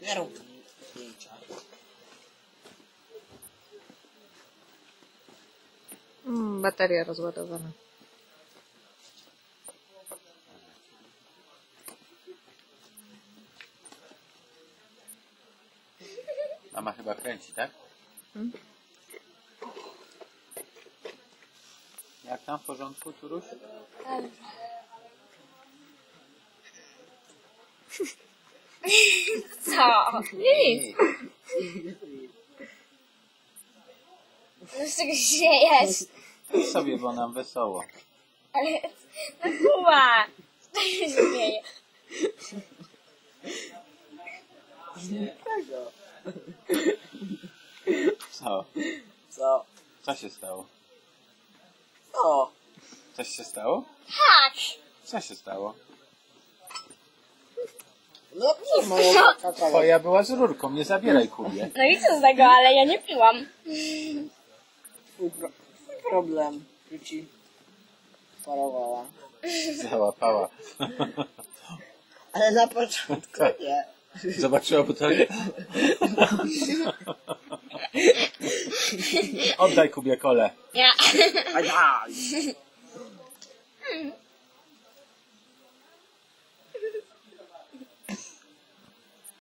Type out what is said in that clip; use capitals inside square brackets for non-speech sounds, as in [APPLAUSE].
Nie rób zdjęcia. Mm, bateria rozładowana. Mama chyba kręci, tak? Hmm? Jak tam w porządku, Turuś? [LAUGHS] Co? Nic. No z czego się śmiejesz? Sobie, bo nam wesoło. Ale... No Kuba! Co się śmieje? Co? Co? Co się stało? Co? Coś się stało? Tak! Co się stało? No kakawa? Twoja była z rurką, nie zabieraj kubie. No i co z tego, ale ja nie piłam. Twój, pro... Twój problem. Że ci parowała. Załapała. Ale na początku nie. Zobaczyła butelkę? [LAUGHS] Oddaj kubie kole. Ja. A daj!